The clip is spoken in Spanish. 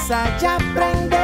casa aprender.